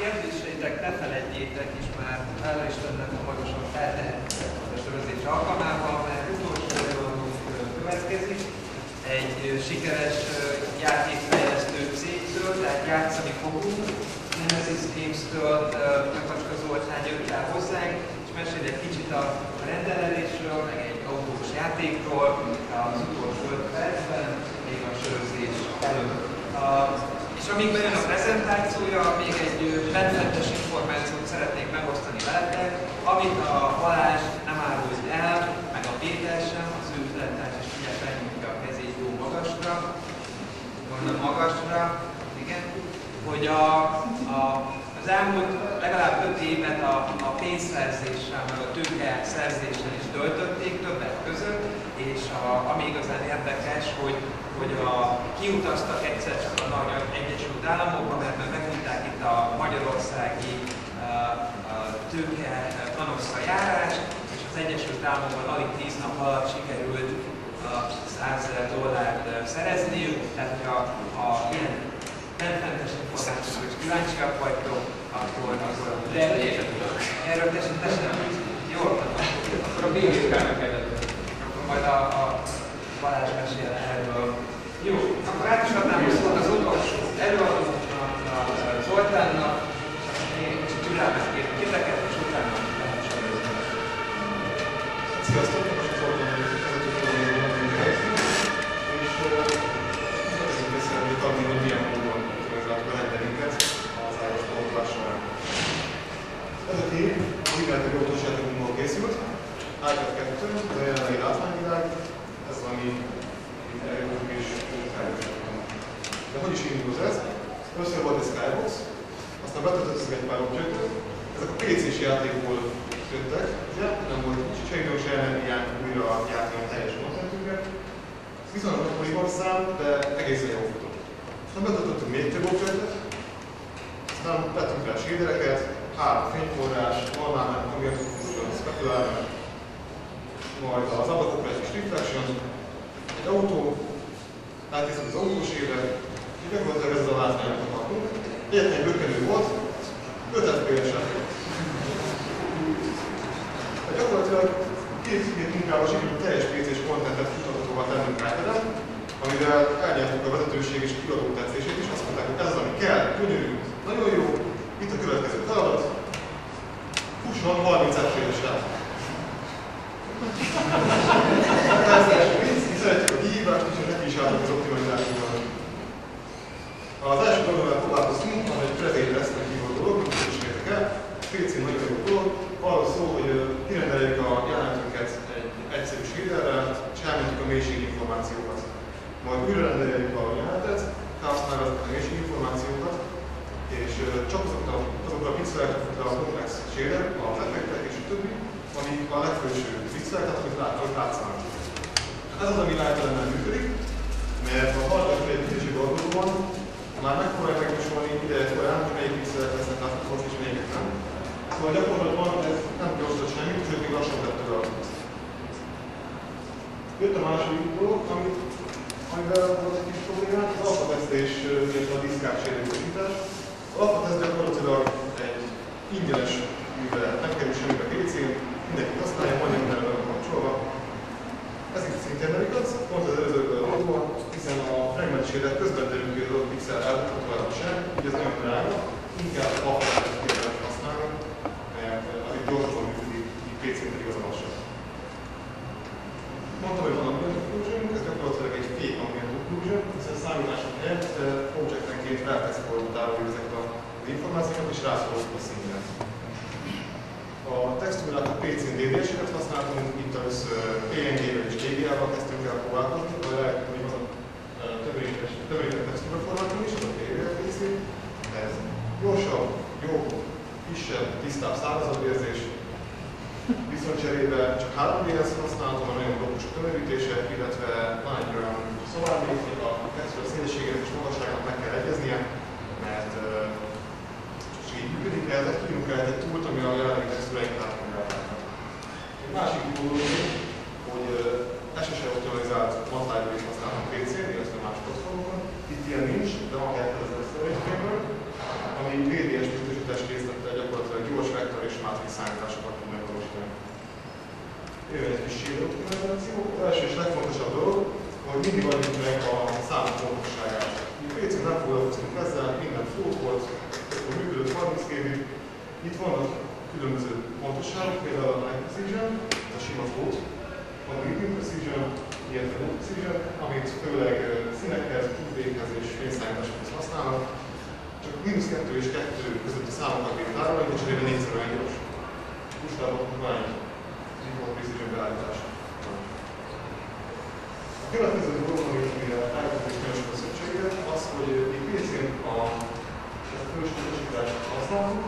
kérdéseitek ne felejtjétek is már, hála Istennek hamarosan feltehetőek a sörözés alkalmával, mert utolsó előadónk következik egy sikeres játékfejlesztő cégtől, tehát játszani fogunk. Nemesis Games-től Kakacska Zoltán jött el hozzánk, és mesél egy kicsit a rendelésről, meg egy autós játékról az utolsó 5 percben, még a sörözés előtt. És amíg bejön a prezentációja, még egy benfentes információt szeretnék megosztani veletek, amit a Balázs nem árult el, meg a Péter sem, az ő üzletárs is ugye felnyújtja a kezét jó magasra, mondom magasra, igen, hogy a, a, az elmúlt legalább 5 évet a, a pénzszerzéssel, meg a tőke szerzéssel is töltötték és a, ami igazán érdekes, hogy hogy a, kiutaztak egyszer csak a Nagy Egyesült Államokba, mert megmondták itt a magyarországi tőke tanossza járást, és az Egyesült Államokban alig 10 nap alatt sikerült 100 dollárt szerezniük, tehát hogyha ha ilyen benfentes információk is kíváncsiak vagytok, akkor, akkor de erről teljesen jól akkor a BVK-nak akkor majd a, a Balázs mesél erről. Jó, akkor át is adnám a szót az utolsó előadónak, Zoltánnak, én kicsit türelmet kérek titeket, és utána lehet. Sziasztok, most Zoltán vagyok, és vezető és szeretnék beszélni arról, hogy milyen módon optimalizáltuk a rendelünket az iOS tanulás során. Ez a kép az internetek autós játékunkból készült, iPad 2, ez a jelenlegi látványvilág, ez ami eljöttünk és feljöttünk. De hogy is indult ez? Először volt egy Skybox, aztán betöltöttünk egy pár objektet, ezek a PC-s játékból jöttek, ugye? Nem volt se ilyen újra a teljes kontentünket. Viszonylag nagy poligonszám, de egészen jól futott. Aztán betöltöttünk még több objektet, aztán tettünk rá shadereket, három fényforrás, normál, fusion, specular, majd az adatokra egy kis reflection, egy autó, átnéztük az autós évet, és gyakorlatilag ez a látványot akartunk. Egyetlen bökkenő volt, 5 FPS-et. Gyakorlatilag két hét munkával sikerült teljes PC-s kontentet futhatóvá tennünk Rákeden, amivel elnyertük a vezetőség és a kiadó tetszését, és azt mondták, hogy ez az, ami kell, gyönyörű, nagyon jó, itt a következő feladat, fusson 30 FPS-et. Mi szeretjük a kihívást, és neki is állunk az optimalizációval. Az első dologgal próbálkoztunk, ami egy prezét lesz, meg hívó dolog, mint ismertek el. PC nagyon jó dolog, arról szól, hogy kirendeljük a jelenetünket egy egyszerű shaderrel, és elmentjük a mélység. Majd újra rendeljük a jelenetet, felhasználva a mélység és csak azokat a, azokra a le a komplex shader, az effektek és a többi, ami a legfőső pixel, tehát amit lát, látszanak. Ez az, ami lájtelemmel működik, mert a harmadik felépítési dolgozóban már megpróbálják megjósolni ide folyamán, hogy melyik pixelek lesznek láthatók és melyiket nem. Szóval gyakorlatban ez nem gyorsított semmit, sőt még lassan tett tőle Jött a második dolog, amit, amivel volt egy kis problémát, az alfavesztés, illetve a diszkák sérülésítás. Az alfavesz gyakorlatilag egy ingyenes művelet, nem kerül semmibe PC-n, mindenki használja, majdnem mindenre van kapcsolva. Ez itt szintén nem igaz, pont az előzőből adóan, hiszen a fragmentsérlet közben derül ki az pixel elbukható el sem, így ez nagyon drága, inkább a alapvetőt használni, mert az itt gyorsabban működik, így PC-n pedig az a lassabb. Mondtam, hogy van ambient occlusion, ez gyakorlatilag egy fake ambient occlusion, hiszen számítások helyett objektenként feltextformatáljuk ezeket az információkat és rászoroljuk a színre. A textúrát a PC-n DDS-eket használtunk, itt először PNG-vel és JGL-vel kezdtünk el próbálkozni, de lehet, hogy van a többrétes textúra formátum is, az a PNG PC. Ez gyorsabb, jobb, kisebb, tisztább, szárazabb érzés, viszont cserébe csak 3DS használhatom, a nagyon dobos a illetve van egy olyan szobábék, hogy a textúra szélességének és magasságának meg kell egyeznie, mert és így működik, ezek tudjunk el egy túlt, ami a jelenlegi textúráink átkonvertálnak. Egy másik dolog, hogy Hát SSL-optimalizált matájból a PC-n, illetve más platformokon. Itt ilyen nincs, de van helyett az összevétkéből, ami VDS biztosítás készlettel gyakorlatilag gyors vektor és mátrix számításokat tud megvalósítani. Jöjjön egy kis shield optimalizáció. Az első és legfontosabb dolog, hogy mindig adjuk meg a számok fontosságát. Mi PC-n nem foglalkoztunk ezzel, minden flow volt, akkor működött 30 kb. Itt vannak különböző pontosságok, például a Night Precision, a sima flow, van a reading precision, illetve loop precision, amit főleg színekhez, tűzékhez és fényszállításhoz használnak. Csak mínusz 2 és 2 közötti számokat bír tárolni, és cserébe négyszer olyan gyors. Puskában van egy default precision beállítás. A következő dolog, amire elkezdődik nagyon a szükséget, az, hogy mi PC-n a fősítésítást használunk,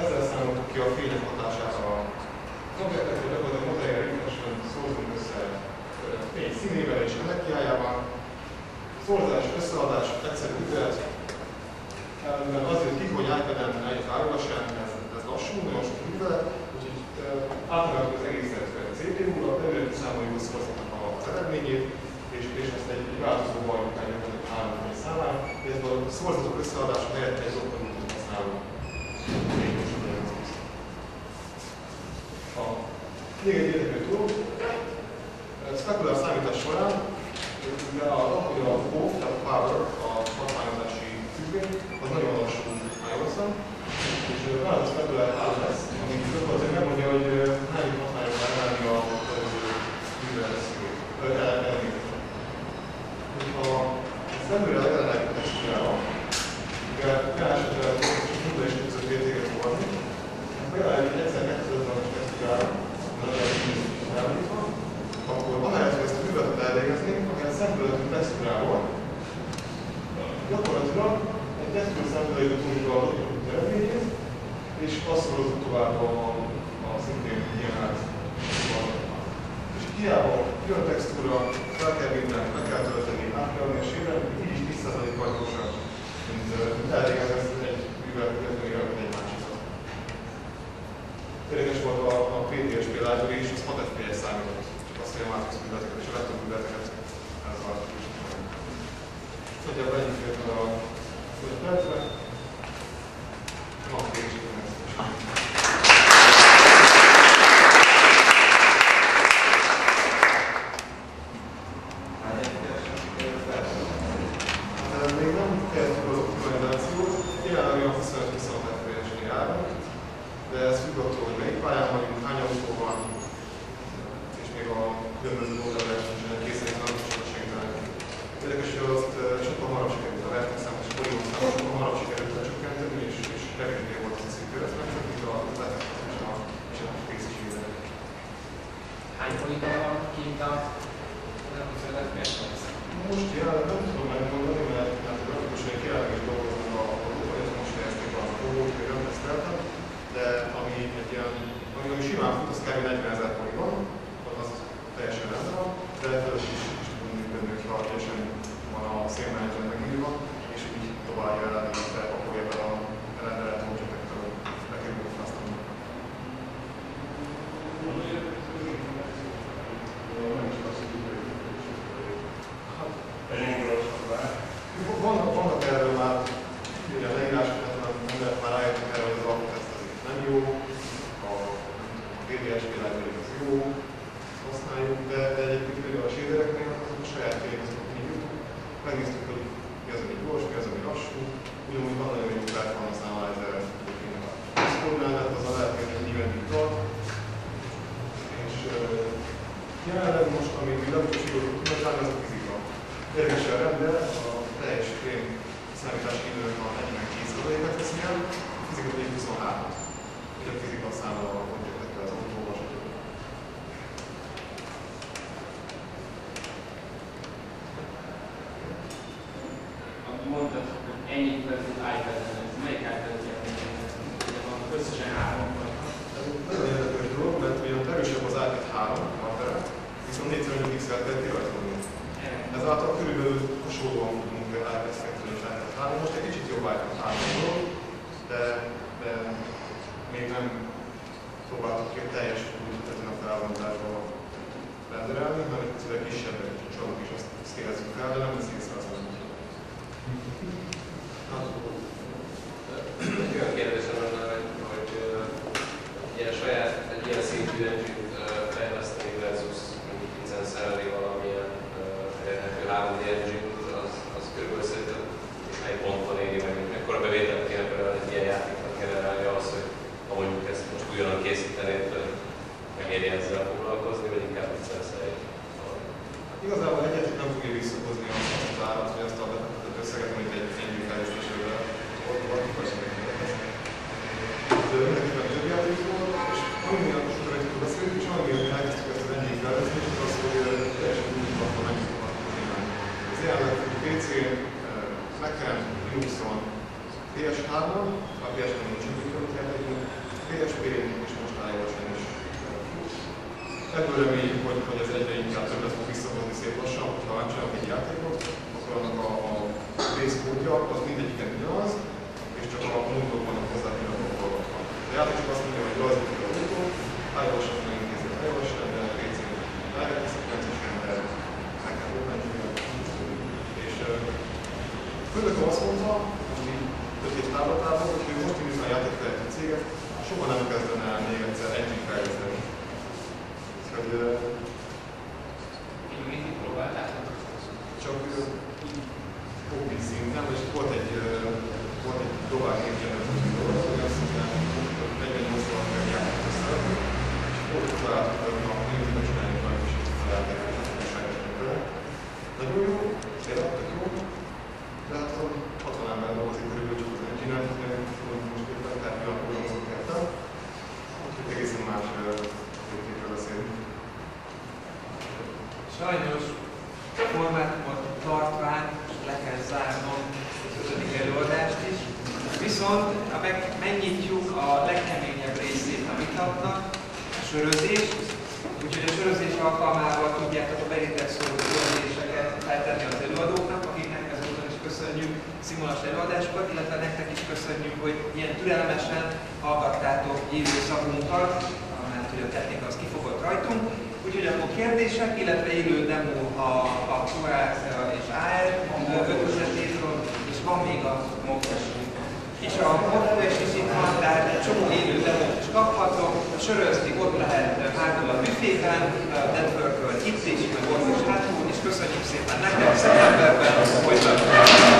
ezzel számoltuk ki a fények hatását a objektekre, gyakorlatilag modellre szózunk össze fény színével és energiájával. Szorzás, összeadás, egyszerű ügyet, mert az jött ki, hogy iPad-en eljött árulasság, ez, ez lassú, nagyon sok ügyet, úgyhogy átmegadjuk az egészet CPU-ra, előre kiszámoljuk a szorzatnak az eredményét, és, és ezt egy, egy változó bajnok gyakorlatilag három vagy számán, ez a szorzatok összeadása helyett egy oktatót használunk. Még egy érdekes dolog, spekulár számítás során, de a, hogy a POV, tehát a power, a hatványozási függvény, az nagyon lassú iOS-on, és van a spekulár háló lesz, ami gyakorlatilag megmondja, hogy hány hatványok kell emelni a művel eleményeket. Hogyha ezt előre legalább textúrára, mivel olyan esetben nulla és között értéket forni, például egy egyszer megtudotlanos textúrára, elmondva, akkor ahelyett, hogy ezt a műveletet elvégeznénk, ahelyett szemléletű textúrával, gyakorlatilag egy textúr szemléletű tudjuk a dokumentum eredményét, és azt szorozzuk tovább a, a szintén generált És hiába jön textúra, fel kell vinni, meg kell tölteni, át kell adni a sérben, így is 10%-kal gyorsabb, mint elvégezni egy műveletet, illetve egy másikat. Érdekes volt a, a PTSP library is, az 6 FPS számított, csak azt, hogy a Matrix műveleteket és a laptop műveleteket ez a Nagyjából ennyi fért a 5 percre. Ma később még nem kezdjük az optimalizációt, jelenleg olyan 25-26 FPS-nél járunk, de ez függ attól, hogy melyik pályán vagyunk, hány autó van, és még a különböző oldalversenyzőnek készen az sokat segítenek. Érdekes, hogy azt sokkal hamarabb sikerült a versenyt számot, és polyon számot sokkal hamarabb sikerült lecsökkenteni, és, és kevésbé volt az a szintű, ez nem csak mint a lehetett és a, és a készítségének. Hány forinton van kint a nem tudom, FPS? Most jelenleg nem tudom megmondani, mert hát grafikusan jelenleg is dolgozom a hogy most fejezték a kódot, hogy nem teszteltem, de ami egy ilyen, ami, ami simán fut, az kb. 40 ezer poligon, az teljesen rendben van, de fölött is, is tudunk működni, hogyha teljesen van a szélmenedzser megírva, és így tovább jelenleg felpakolja be a rendelet objektekre, hogy bekerül a flasztomba. Vannak, vannak erről már ugye, leírások, tehát már ember már rájöttek erre, hogy az alkotest az itt nem jó, a PDSP library az jó, azt használjuk, de, de egyébként például a shadereknél azok a saját kérdeztük, mi jutunk, megnéztük, hogy mi az, ami gyors, mi az, ami lassú, ugyanúgy van nagyon jó performance analyzer, a Discord mellett az a lehet, hogy egy event tart, és uh, jelenleg mi lefutósítottuk, tudod, az a fizika. Érdekesen a teljes frame számítási időnek a 42%-et teszi el, a fizika pedig 23. Ugye a fizika számol a az autóval, 10 százalék. Egy olyan kérdésem lenne, hogy, hogy ugye ilyen szintű engine-t fejleszteni versus mondjuk ingyen szerelni valamilyen elérhető 3D az, az körülbelül szerintem ponton éri meg, hogy mekkora bevételt kéne belőle egy ilyen játéknak generálja az, hogy ahogy PS3-on, a PS3-on nincs egy játékunk, PSP-n és most iOS-en is. Ebből reméljük, hogy, hogy ez egyre inkább többet fog visszahozni szép lassan, hogyha megcsinálok egy játékot, akkor annak a, a base kódja, az mindegyiken ugyanaz, és csak a módok vannak hozzá kirakott dolgok. A játék csak azt mondja, hogy rajzoljuk a módot, iOS-on megnézzük a iOS-en, de PC-n direct szekvenciesen, de meg kell open és főleg azt mondta, hogy 5 év távlatában, hogy ő most indítva a játékfejlesztő céget, soha nem kezdene el még egyszer engine fejleszteni. Hogy Én mindig próbáltátok? csak hobbi szinten, és volt egy, volt egy globál hogy azt hiszem, 48 óra kell játék összeadni, és ott találtuk, hogy a mindig csinálni valami is ezt a játékot, Nagyon jó, tényleg tök jó, de hát 60 ember dolgozik körülbelül csak az engine-en, most éppen, tehát mi a programozók kettem, úgyhogy egészen más léptékről beszélünk. Sajnos formátumot tartván le kell zárnom az ötödik előadást is. Viszont, meg megnyitjuk a legkeményebb részét a vitatnak, a sörözés, úgyhogy a sörözés alkalmával tudjátok a belétek szóló kérdéseket feltenni az előadóknak, akiknek ezúttal is köszönjük szimulas előadásokat, illetve nektek is köszönjük, hogy ilyen türelmesen hallgattátok élő szavunkat, mert hogy a technika az kifogott rajtunk. Úgyhogy akkor kérdések, illetve élő demo a, a QR és AR ötletéről, és van még a MOKS. És a MOKS is itt van, tehát egy csomó élő demót is kaphatok, sörözni ott lehet hátul a büfében, network itt is, meg ott is hátul, és köszönjük szépen nektek, szeptemberben folytatjuk.